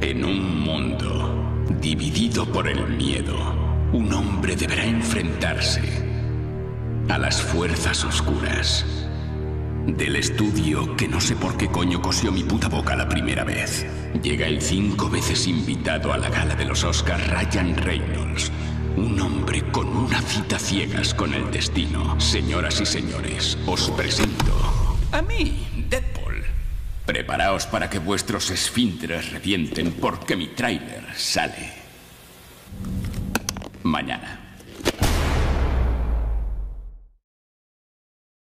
En un mundo dividido por el miedo, un hombre deberá enfrentarse a las fuerzas oscuras. Del estudio que no sé por qué coño cosió mi puta boca la primera vez. Llega el cinco veces invitado a la gala de los Oscars Ryan Reynolds. Un hombre con una cita ciegas con el destino. Señoras y señores, os presento a mí. Preparaos para que vuestros esfínteres revienten porque mi tráiler sale mañana.